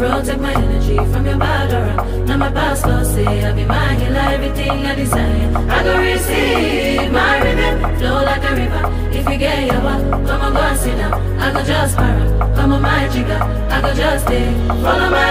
Protect my energy from your bad aura. Now my pastor say I be my everything I desire. I go receive my rhythm, flow like a river. If you get your back, come on, go and sit down. I go just para, come on my jigger. I go just stay, follow my.